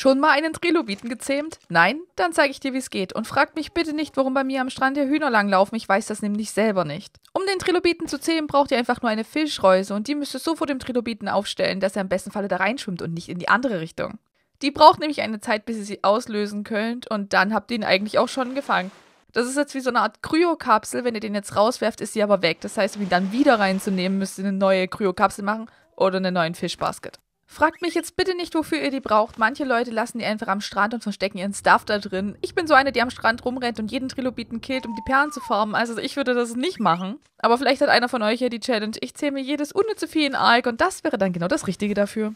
Schon mal einen Trilobiten gezähmt? Nein? Dann zeige ich dir, wie es geht. Und frag mich bitte nicht, warum bei mir am Strand hier Hühner langlaufen. Ich weiß das nämlich selber nicht. Um den Trilobiten zu zähmen, braucht ihr einfach nur eine Fischreuse und die müsst ihr so vor dem Trilobiten aufstellen, dass er im besten Falle da reinschwimmt und nicht in die andere Richtung. Die braucht nämlich eine Zeit, bis ihr sie auslösen könnt und dann habt ihr ihn eigentlich auch schon gefangen. Das ist jetzt wie so eine Art Kryokapsel. Wenn ihr den jetzt rauswerft, ist sie aber weg. Das heißt, um ihn dann wieder reinzunehmen, müsst ihr eine neue Kryokapsel machen oder einen neuen Fischbasket. Fragt mich jetzt bitte nicht, wofür ihr die braucht. Manche Leute lassen die einfach am Strand und verstecken ihren Stuff da drin. Ich bin so eine, die am Strand rumrennt und jeden Trilobiten killt, um die Perlen zu formen. Also ich würde das nicht machen. Aber vielleicht hat einer von euch ja die Challenge. Ich zähle mir jedes unnütze Vieh in Alk und das wäre dann genau das Richtige dafür.